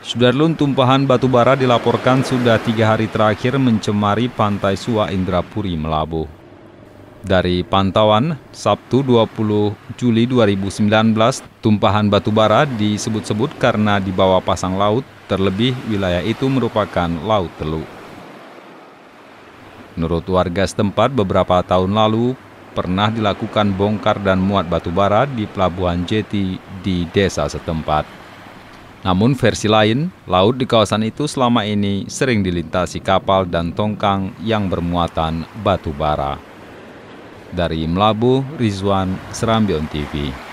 Sudarlun tumpahan batu bara dilaporkan sudah tiga hari terakhir mencemari pantai Suwa Indrapuri Melabuh. Dari pantauan, Sabtu 20 Juli 2019, tumpahan batu bara disebut-sebut karena di bawah pasang laut, terlebih wilayah itu merupakan Laut Teluk. Menurut warga setempat, beberapa tahun lalu pernah dilakukan bongkar dan muat batu bara di Pelabuhan Jeti di desa setempat. Namun versi lain, laut di kawasan itu selama ini sering dilintasi kapal dan tongkang yang bermuatan batu bara. Dari Melabu, Rizwan, Serambion TV.